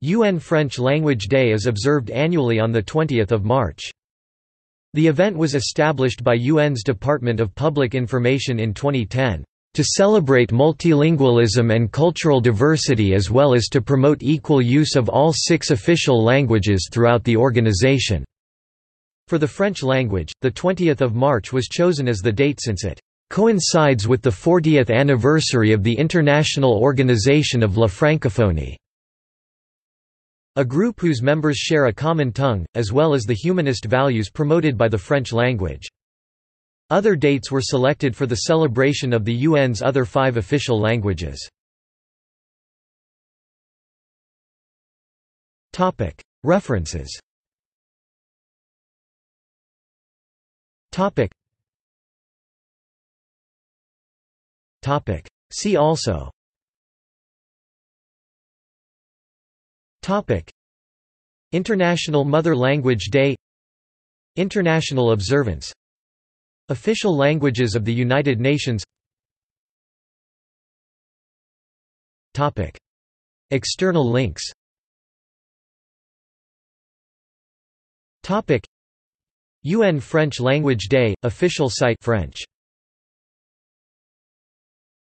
UN French Language Day is observed annually on 20 March. The event was established by UN's Department of Public Information in 2010, "...to celebrate multilingualism and cultural diversity as well as to promote equal use of all six official languages throughout the organization." For the French language, 20 March was chosen as the date since it "...coincides with the 40th anniversary of the International Organization of La Francophonie." A group whose members share a common tongue, as well as the humanist values promoted by the French language. Other dates were selected for the celebration of the UN's other five official languages. References. See also International Mother Language Day International observance Official languages of the United Nations Topic. External links Topic. UN French Language Day official site French